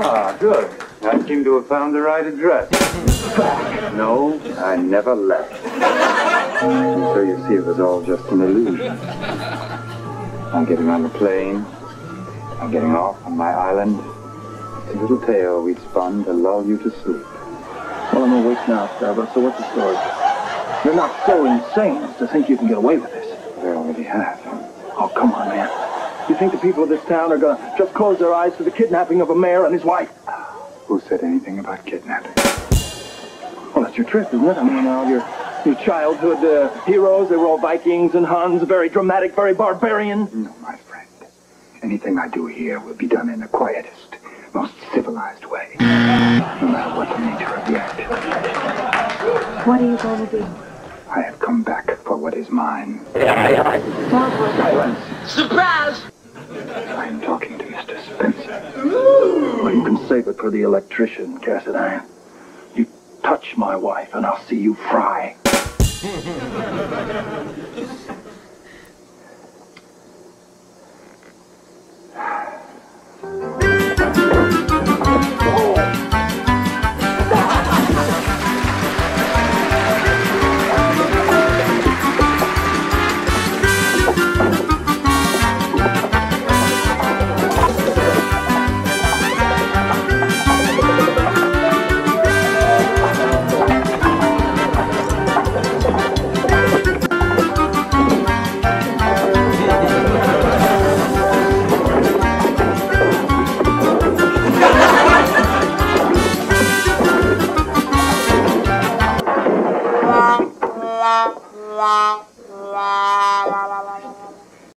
Ah, good. Seem to have found the right address. No, I never left. And so you see, it was all just an illusion. I'm getting on the plane. I'm getting off on my island. It's a little tale we'd spun to lull you to sleep. Well, I'm awake now, Starbuck, so what's the story? You're not so insane as to think you can get away with this. They already have. Oh, come on, man. You think the people of this town are gonna just close their eyes to the kidnapping of a mayor and his wife? Who said anything about kidnapping? Well, that's your trip, isn't it? I mean, all your, your childhood uh, heroes, they were all Vikings and Huns, very dramatic, very barbarian. No, my friend. Anything I do here will be done in the quietest, most civilized way. No matter what the nature of the act. What are you going to do? I have come back for what is mine. Barbara. Silence. Surprise! I am talking to Mr. Spencer. Well, you can save it for the electrician, Cassadine. You touch my wife, and I'll see you fry. wah wah